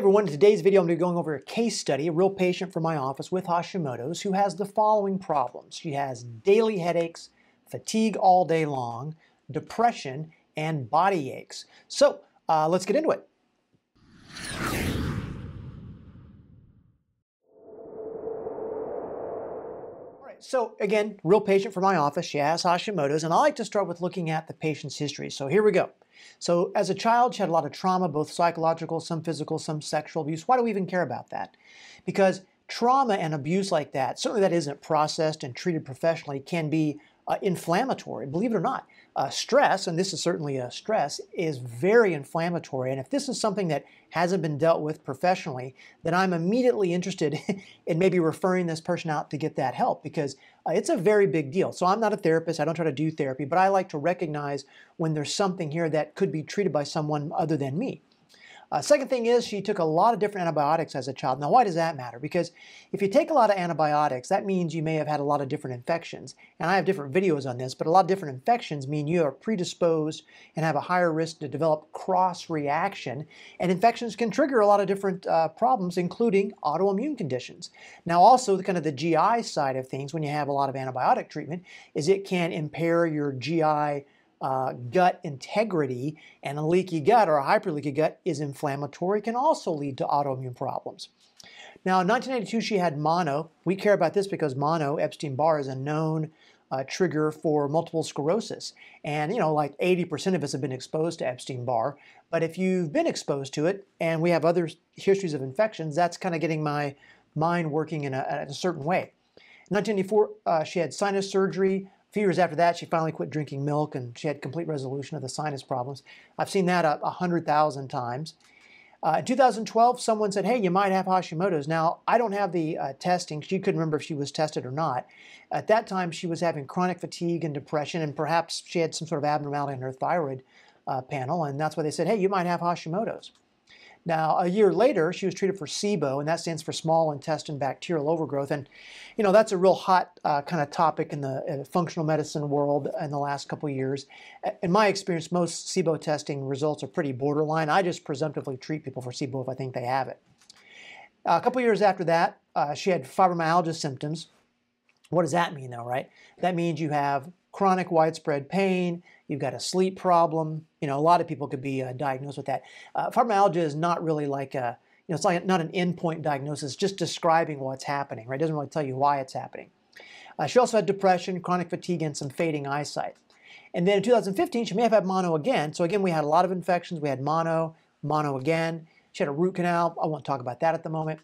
everyone, in today's video I'm going to be going over a case study, a real patient from my office with Hashimoto's who has the following problems. She has daily headaches, fatigue all day long, depression, and body aches. So uh, let's get into it. So again, real patient from my office. She has Hashimoto's, and I like to start with looking at the patient's history. So here we go. So as a child, she had a lot of trauma, both psychological, some physical, some sexual abuse. Why do we even care about that? Because trauma and abuse like that, certainly that isn't processed and treated professionally, can be uh, inflammatory, believe it or not. Uh, stress, and this is certainly a stress, is very inflammatory. And if this is something that hasn't been dealt with professionally, then I'm immediately interested in maybe referring this person out to get that help because uh, it's a very big deal. So I'm not a therapist, I don't try to do therapy, but I like to recognize when there's something here that could be treated by someone other than me. Uh, second thing is she took a lot of different antibiotics as a child. Now, why does that matter? Because if you take a lot of antibiotics, that means you may have had a lot of different infections. And I have different videos on this, but a lot of different infections mean you are predisposed and have a higher risk to develop cross reaction. And infections can trigger a lot of different uh, problems, including autoimmune conditions. Now, also, the kind of the GI side of things, when you have a lot of antibiotic treatment, is it can impair your GI uh, gut integrity, and a leaky gut or a hyperleaky gut is inflammatory, can also lead to autoimmune problems. Now, in 1992, she had mono. We care about this because mono, Epstein-Barr, is a known uh, trigger for multiple sclerosis. And, you know, like 80% of us have been exposed to Epstein-Barr. But if you've been exposed to it, and we have other histories of infections, that's kind of getting my mind working in a, a certain way. In 1994, uh, she had sinus surgery, a few years after that, she finally quit drinking milk and she had complete resolution of the sinus problems. I've seen that a, 100,000 times. Uh, in 2012, someone said, hey, you might have Hashimoto's. Now, I don't have the uh, testing. She couldn't remember if she was tested or not. At that time, she was having chronic fatigue and depression, and perhaps she had some sort of abnormality in her thyroid uh, panel, and that's why they said, hey, you might have Hashimoto's. Now, a year later, she was treated for SIBO, and that stands for small intestine bacterial overgrowth. And, you know, that's a real hot uh, kind of topic in the functional medicine world in the last couple years. In my experience, most SIBO testing results are pretty borderline. I just presumptively treat people for SIBO if I think they have it. Uh, a couple years after that, uh, she had fibromyalgia symptoms. What does that mean, though, right? That means you have chronic widespread pain, you've got a sleep problem. You know, a lot of people could be uh, diagnosed with that. Uh, fibromyalgia is not really like a, you know, it's like not an endpoint diagnosis, just describing what's happening, right? It doesn't really tell you why it's happening. Uh, she also had depression, chronic fatigue, and some fading eyesight. And then in 2015, she may have had mono again. So again, we had a lot of infections. We had mono, mono again. She had a root canal. I won't talk about that at the moment.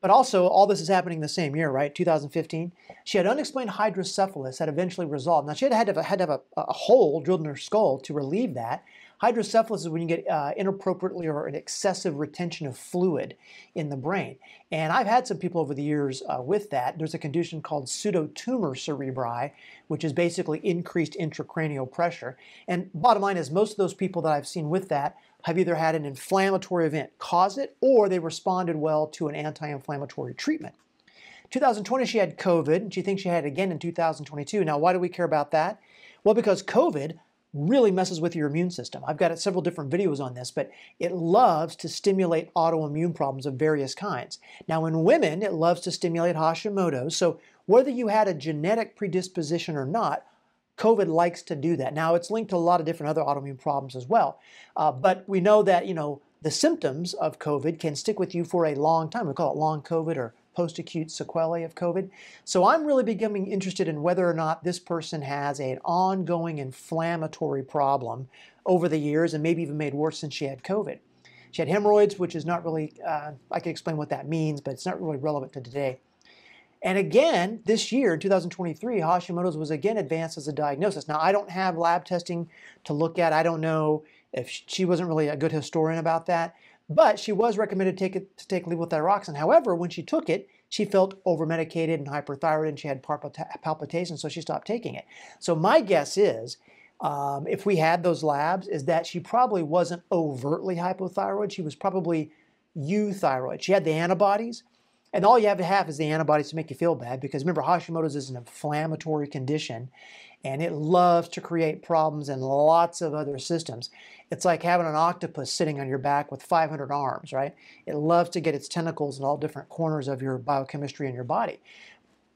But also, all this is happening the same year, right? 2015. She had unexplained hydrocephalus that eventually resolved. Now, she had, to have, had to have a, a, hole drilled in her skull to relieve that. Hydrocephalus is when you get uh, inappropriately or an excessive retention of fluid in the brain. And I've had some people over the years uh, with that. There's a condition called pseudotumor cerebri, which is basically increased intracranial pressure. And bottom line is, most of those people that I've seen with that have either had an inflammatory event cause it or they responded well to an anti-inflammatory treatment. 2020, she had COVID, and she thinks she had it again in 2022. Now, why do we care about that? Well, because COVID really messes with your immune system. I've got several different videos on this, but it loves to stimulate autoimmune problems of various kinds. Now, in women, it loves to stimulate Hashimoto's. So, whether you had a genetic predisposition or not, COVID likes to do that. Now, it's linked to a lot of different other autoimmune problems as well. Uh, but we know that, you know, the symptoms of COVID can stick with you for a long time. We call it long COVID or post-acute sequelae of COVID. So I'm really becoming interested in whether or not this person has an ongoing inflammatory problem over the years and maybe even made worse since she had COVID. She had hemorrhoids, which is not really, uh, I can explain what that means, but it's not really relevant to today. And again, this year, 2023, Hashimoto's was again advanced as a diagnosis. Now, I don't have lab testing to look at. I don't know if she wasn't really a good historian about that, but she was recommended to take, it, to take levothyroxine. However, when she took it, she felt over-medicated and hyperthyroid and she had palpitations, so she stopped taking it. So my guess is, um, if we had those labs, is that she probably wasn't overtly hypothyroid. She was probably euthyroid. She had the antibodies, And all you have to have is the antibodies to make you feel bad because remember, Hashimoto's is an inflammatory condition and it loves to create problems in lots of other systems. It's like having an octopus sitting on your back with 500 arms, right? It loves to get its tentacles in all different corners of your biochemistry in your body,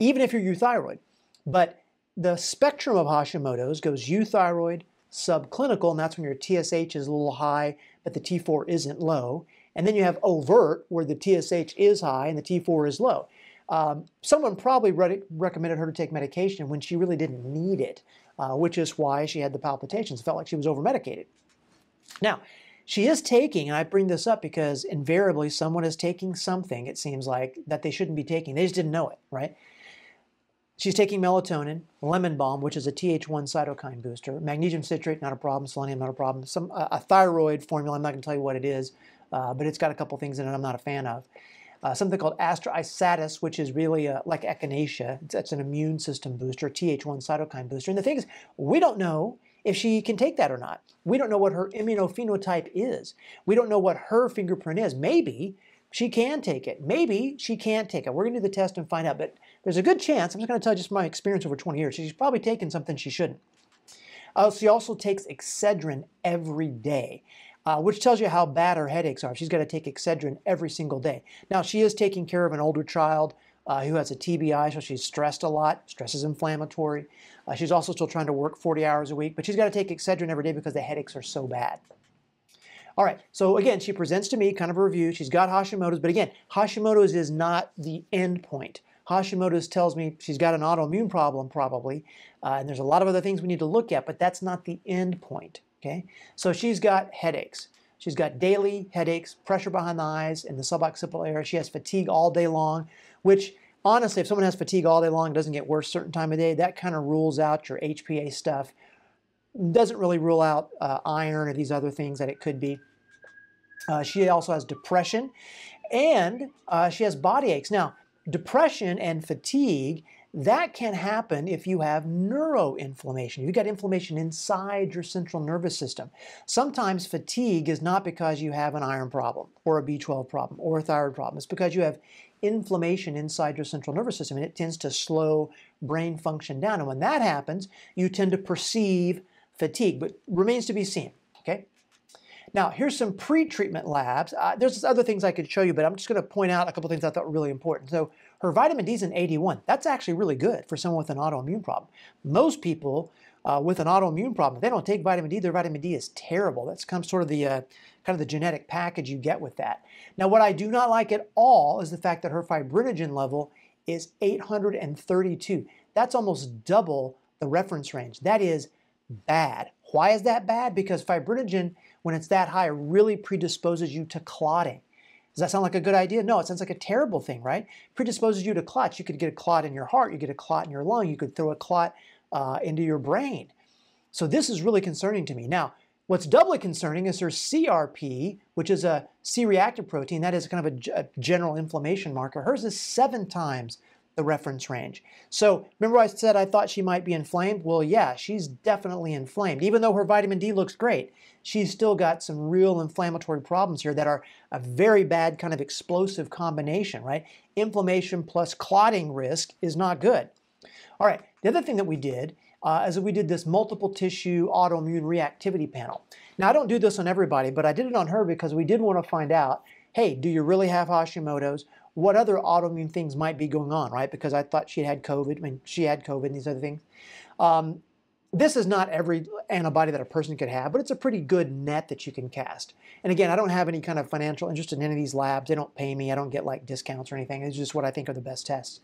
even if you're euthyroid. But the spectrum of Hashimoto's goes euthyroid, subclinical, and that's when your TSH is a little high, but the T4 isn't low. And then you have overt, where the TSH is high and the T4 is low. Um, someone probably re recommended her to take medication when she really didn't need it, uh, which is why she had the palpitations. It felt like she was over medicated. Now, she is taking, and I bring this up because invariably someone is taking something, it seems like, that they shouldn't be taking. They just didn't know it, right? She's taking melatonin, lemon balm, which is a Th1 cytokine booster, magnesium citrate, not a problem, selenium, not a problem, some a thyroid formula, I'm not going to tell you what it is, uh, but it's got a couple things in it I'm not a fan of. Uh, something called Astra Isatis, which is really a, like echinacea. It's, it's, an immune system booster, Th1 cytokine booster. And the thing is, we don't know if she can take that or not. We don't know what her immunophenotype is. We don't know what her fingerprint is. Maybe she can take it. Maybe she can't take it. We're going to do the test and find out. But there's a good chance, I'm just going to tell you just my experience over 20 years, she's probably taken something she shouldn't. Uh, she also takes Excedrin every day. Uh, which tells you how bad her headaches are. She's got to take Excedrin every single day. Now, she is taking care of an older child uh, who has a TBI, so she's stressed a lot. Stress is inflammatory. Uh, she's also still trying to work 40 hours a week, but she's got to take Excedrin every day because the headaches are so bad. All right, so again, she presents to me kind of a review. She's got Hashimoto's, but again, Hashimoto's is not the end point. Hashimoto's tells me she's got an autoimmune problem probably, uh, and there's a lot of other things we need to look at, but that's not the end point, okay? So she's got headaches. She's got daily headaches, pressure behind the eyes, in the suboccipital area. She has fatigue all day long, which honestly, if someone has fatigue all day long, doesn't get worse certain time of day, that kind of rules out your HPA stuff. Doesn't really rule out uh, iron or these other things that it could be. Uh, she also has depression and uh, she has body aches. Now, depression and fatigue, that can happen if you have neuroinflammation. You've got inflammation inside your central nervous system. Sometimes fatigue is not because you have an iron problem or a B12 problem or a thyroid problem. It's because you have inflammation inside your central nervous system and it tends to slow brain function down. And when that happens, you tend to perceive fatigue, but remains to be seen, okay? Now, here's some pre-treatment labs. Uh, there's other things I could show you, but I'm just going to point out a couple things I thought were really important. So her vitamin D is an 81. That's actually really good for someone with an autoimmune problem. Most people uh, with an autoimmune problem, if they don't take vitamin D, their vitamin D is terrible. That's kind of sort of the uh, kind of the genetic package you get with that. Now, what I do not like at all is the fact that her fibrinogen level is 832. That's almost double the reference range. That is bad. Why is that bad? Because fibrinogen, when it's that high, really predisposes you to clotting. Does that sound like a good idea? No, it sounds like a terrible thing, right? Predisposes you to clots. You could get a clot in your heart, you get a clot in your lung, you could throw a clot uh, into your brain. So this is really concerning to me. Now, what's doubly concerning is her CRP, which is a C-reactive protein. That is kind of a, a general inflammation marker. Hers is seven times the reference range. So remember I said I thought she might be inflamed? Well, yeah, she's definitely inflamed. Even though her vitamin D looks great, she's still got some real inflammatory problems here that are a very bad kind of explosive combination, right? Inflammation plus clotting risk is not good. All right, the other thing that we did uh, is that we did this multiple tissue autoimmune reactivity panel. Now, I don't do this on everybody, but I did it on her because we did want to find out, hey, do you really have Hashimoto's? What other autoimmune things might be going on, right? Because I thought she had COVID. I mean, she had COVID and these other things. Um, this is not every antibody that a person could have, but it's a pretty good net that you can cast. And again, I don't have any kind of financial interest in any of these labs. They don't pay me. I don't get like discounts or anything. It's just what I think are the best tests.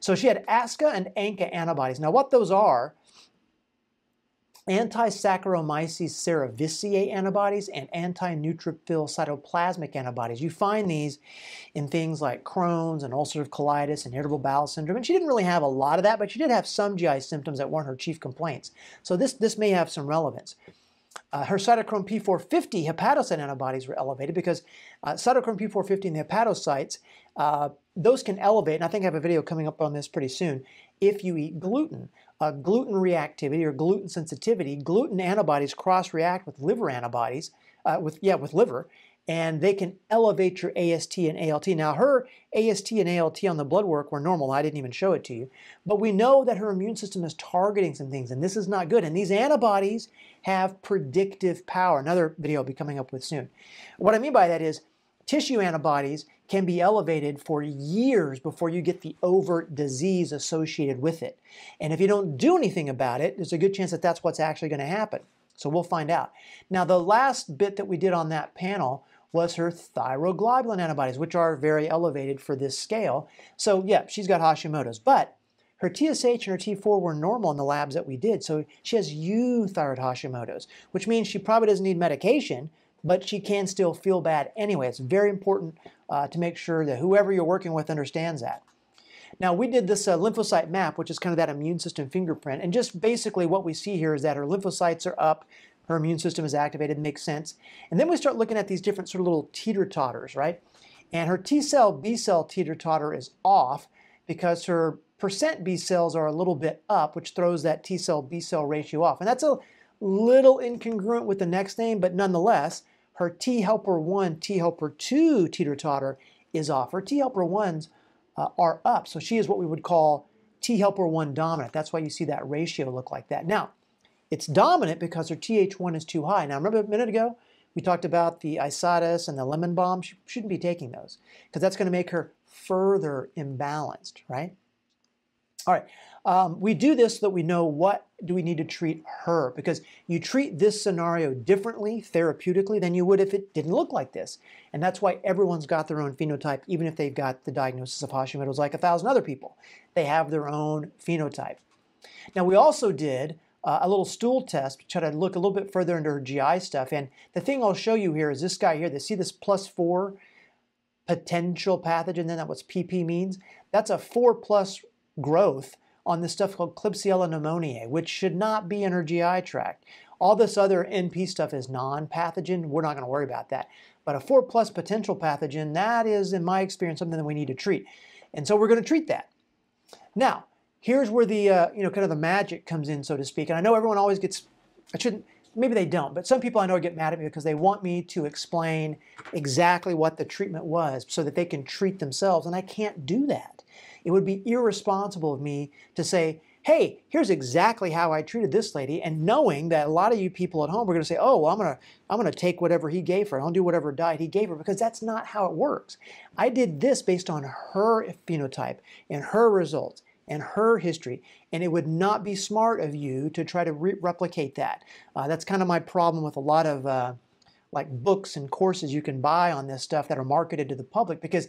So she had ASCA and ANCA antibodies. Now, what those are anti-Saccharomyces cerevisiae antibodies and anti-neutrophil cytoplasmic antibodies. You find these in things like Crohn's and ulcerative colitis and irritable bowel syndrome. And she didn't really have a lot of that, but she did have some GI symptoms that weren't her chief complaints. So this, this may have some relevance. Uh, her cytochrome P450 hepatocyte antibodies were elevated because uh, cytochrome P450 in the hepatocytes, uh, those can elevate, and I think I have a video coming up on this pretty soon, if you eat gluten. Uh, gluten reactivity or gluten sensitivity, gluten antibodies cross-react with liver antibodies, uh, with yeah, with liver, and they can elevate your AST and ALT. Now, her AST and ALT on the blood work were normal. I didn't even show it to you. But we know that her immune system is targeting some things, and this is not good. And these antibodies have predictive power. Another video I'll be coming up with soon. What I mean by that is tissue antibodies can be elevated for years before you get the overt disease associated with it. And if you don't do anything about it, there's a good chance that that's what's actually going to happen. So we'll find out. Now, the last bit that we did on that panel was her thyroglobulin antibodies, which are very elevated for this scale. So yeah, she's got Hashimoto's, but her TSH and her T4 were normal in the labs that we did. So she has euthyroid Hashimoto's, which means she probably doesn't need medication, but she can still feel bad anyway. It's very important uh, to make sure that whoever you're working with understands that. Now, we did this uh, lymphocyte map, which is kind of that immune system fingerprint. And just basically what we see here is that her lymphocytes are up, her immune system is activated, makes sense. And then we start looking at these different sort of little teeter-totters, right? And her T cell, B cell teeter-totter is off because her percent B cells are a little bit up, which throws that T cell, B cell ratio off. And that's a little incongruent with the next name, but nonetheless, her T helper 1, T helper 2 teeter-totter is off. Her T helper 1s uh, are up, so she is what we would call T helper 1 dominant. That's why you see that ratio look like that. Now, it's dominant because her TH1 is too high. Now, remember a minute ago, we talked about the Isatis and the lemon balm. She shouldn't be taking those because that's going to make her further imbalanced, right? All right, um, we do this so that we know what do we need to treat her because you treat this scenario differently therapeutically than you would if it didn't look like this. And that's why everyone's got their own phenotype, even if they've got the diagnosis of Hashimoto's like a thousand other people. They have their own phenotype. Now, we also did uh, a little stool test to try to look a little bit further into her GI stuff. And the thing I'll show you here is this guy here. They see this plus four potential pathogen, then that what PP means. That's a four plus growth on this stuff called Klebsiella pneumoniae, which should not be in her GI tract. All this other NP stuff is non-pathogen. We're not going to worry about that. But a 4 plus potential pathogen, that is, in my experience, something that we need to treat. And so we're going to treat that. Now, here's where the, uh, you know, kind of the magic comes in, so to speak. And I know everyone always gets, I shouldn't, maybe they don't, but some people I know get mad at me because they want me to explain exactly what the treatment was so that they can treat themselves. And I can't do that. It would be irresponsible of me to say, hey, here's exactly how I treated this lady, and knowing that a lot of you people at home are going to say, oh, well, I'm going to I'm going to take whatever he gave her. I'll do whatever diet he gave her because that's not how it works. I did this based on her phenotype and her results and her history, and it would not be smart of you to try to re replicate that. Uh, that's kind of my problem with a lot of uh, like books and courses you can buy on this stuff that are marketed to the public because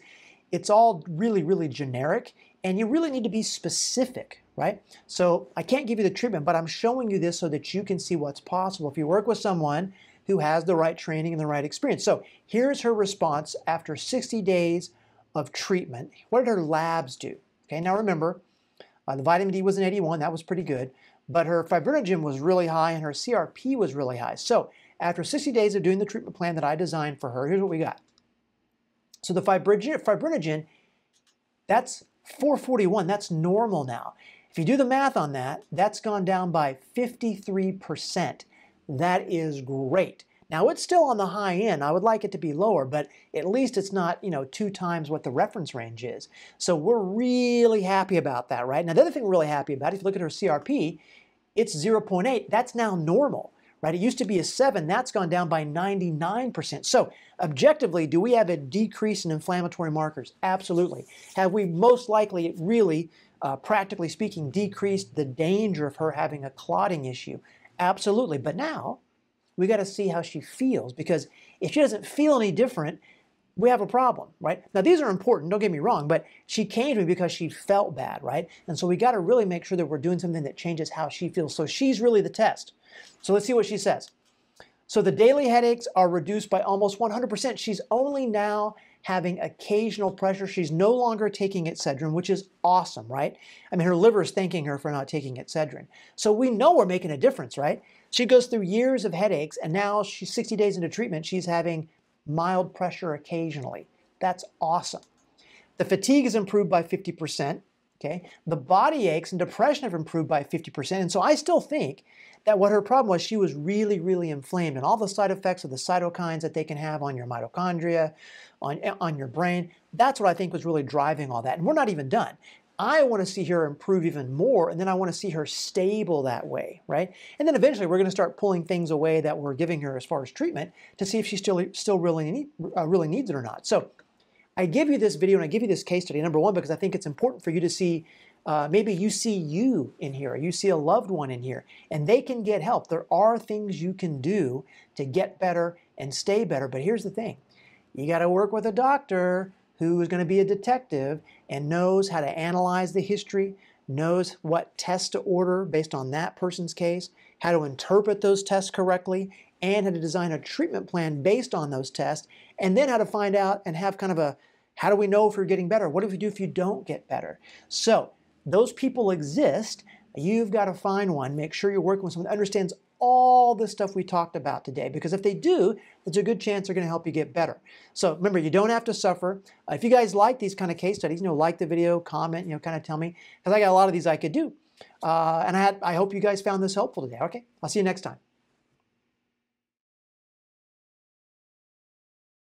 it's all really, really generic, and you really need to be specific, right? So I can't give you the treatment, but I'm showing you this so that you can see what's possible if you work with someone who has the right training and the right experience. So here's her response after 60 days of treatment. What did her labs do? Okay, now remember, uh, the vitamin D was an 81, that was pretty good, but her fibrinogen was really high and her CRP was really high. So after 60 days of doing the treatment plan that I designed for her, here's what we got. So the fibrinogen, fibrinogen, that's 441. That's normal now. If you do the math on that, that's gone down by 53%. That is great. Now it's still on the high end. I would like it to be lower, but at least it's not, you know, two times what the reference range is. So we're really happy about that, right? Now the other thing we're really happy about, if you look at her CRP, it's 0.8. That's now normal right? It used to be a 7, that's gone down by 99%. So, objectively, do we have a decrease in inflammatory markers? Absolutely. Have we most likely really, uh, practically speaking, decreased the danger of her having a clotting issue? Absolutely. But now, we got to see how she feels because if she doesn't feel any different, we have a problem, right? Now, these are important, don't get me wrong, but she came to me because she felt bad, right? And so we got to really make sure that we're doing something that changes how she feels. So she's really the test. So let's see what she says. So the daily headaches are reduced by almost 100%. She's only now having occasional pressure. She's no longer taking Excedrin, which is awesome, right? I mean, her liver is thanking her for not taking Excedrin. So we know we're making a difference, right? She goes through years of headaches, and now she's 60 days into treatment. She's having mild pressure occasionally. That's awesome. The fatigue is improved by 50%. Okay, the body aches and depression have improved by 50%. And so I still think that what her problem was, she was really, really inflamed, and all the side effects of the cytokines that they can have on your mitochondria, on, on your brain, that's what I think was really driving all that. And we're not even done. I want to see her improve even more, and then I want to see her stable that way, right? And then eventually we're going to start pulling things away that we're giving her as far as treatment to see if she still still really need, uh, really needs it or not. So I give you this video and I give you this case study, number one, because I think it's important for you to see, uh, maybe you see you in here, you see a loved one in here, and they can get help. There are things you can do to get better and stay better, but here's the thing. You got to work with a doctor who is going to be a detective and knows how to analyze the history, knows what tests to order based on that person's case, how to interpret those tests correctly, and how to design a treatment plan based on those tests, and then how to find out and have kind of a how do we know if you're getting better? What do we do if you don't get better? So, those people exist. You've got to find one. Make sure you're working with someone that understands all the stuff we talked about today because if they do, there's a good chance they're going to help you get better. So remember, you don't have to suffer. Uh, if you guys like these kind of case studies, you know, like the video, comment, you know, kind of tell me because I got a lot of these I could do. Uh, and I, had, I hope you guys found this helpful today. Okay, I'll see you next time.